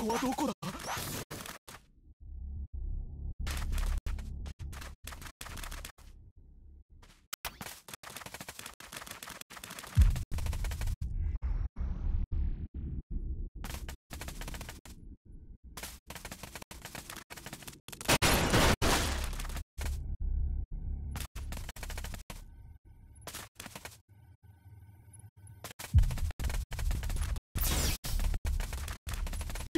ここはどこだ？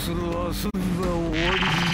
する遊びは終わり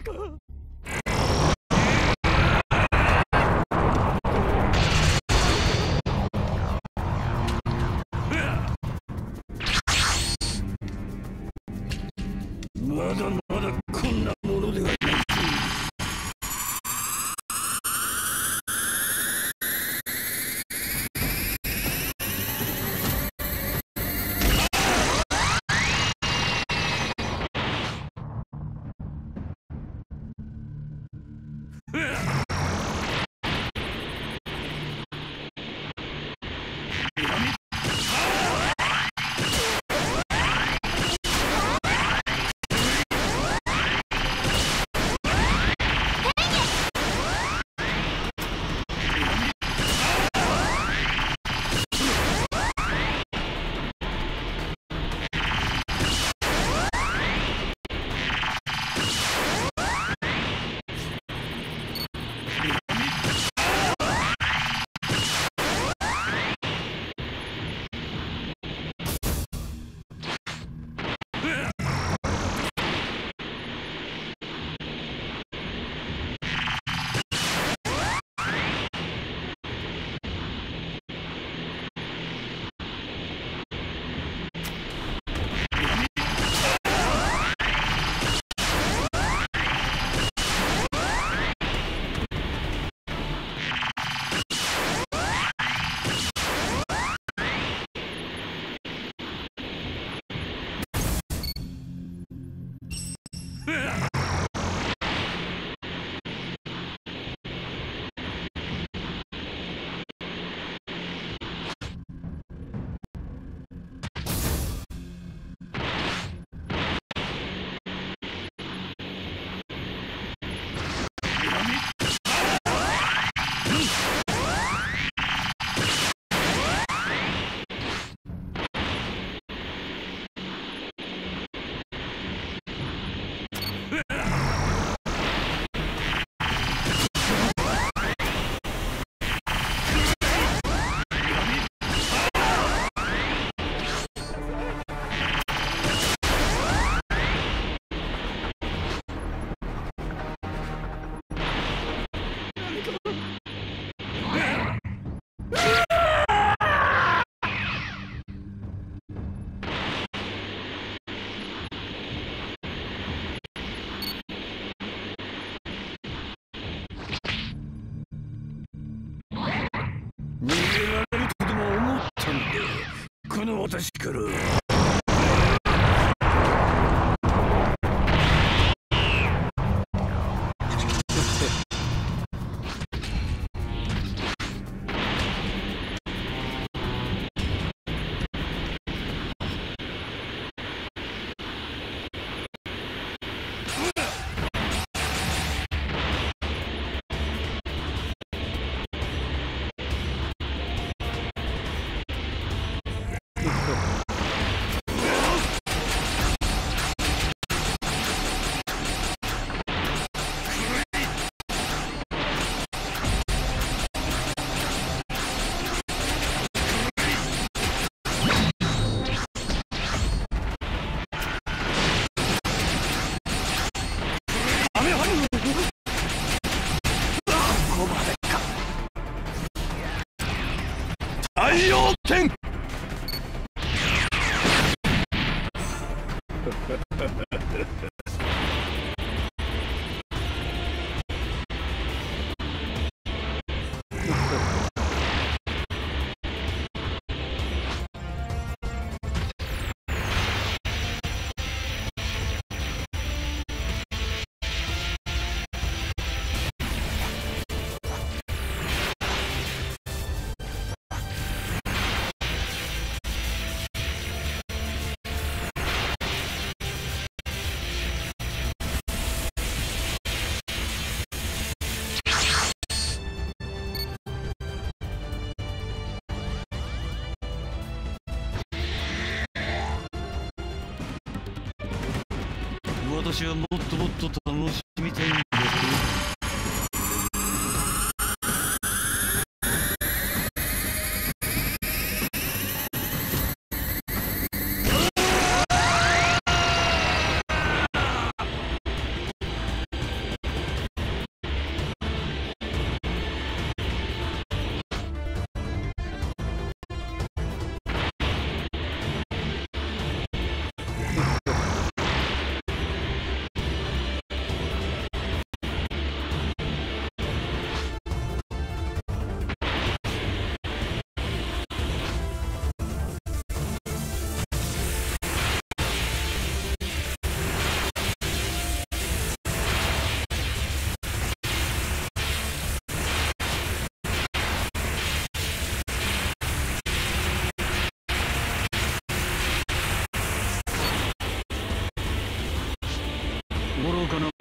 誰かまだ Yeah! Ha の私から。大要点私はもっともっと愚かな